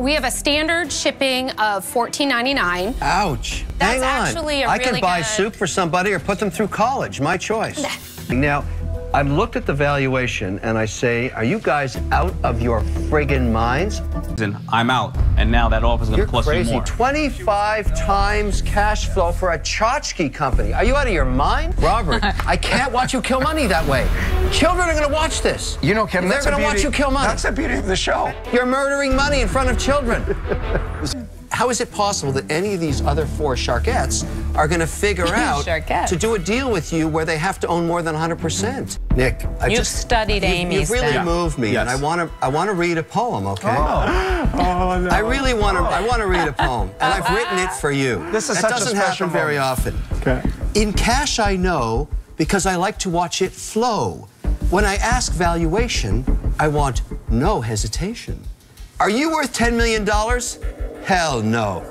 We have a standard shipping of $14.99. Ouch. That's Hang on. actually a I really can buy good- soup for somebody or put them through college. My choice. now, I've looked at the valuation and I say, are you guys out of your friggin' minds? And I'm out, and now that offer is going to cost crazy. you more. 25 times cash flow for a tchotchke company. Are you out of your mind? Robert, I can't watch you kill money that way. Children are going to watch this. You know, Kevin, They're going to watch you kill money. That's the beauty of the show. You're murdering money in front of children. How is it possible that any of these other four Sharkettes are going to figure out to do a deal with you where they have to own more than 100%? Nick, I You've just studied you- Amy's You've really thing. moved me, and I want to. I want to read a poem. Okay. Oh, no. Oh, I really want to. I want to read a poem, and I've written it for you. This is that such a doesn't special happen very often. Okay. In cash, I know because I like to watch it flow. When I ask valuation, I want no hesitation. Are you worth $10 million? Hell no.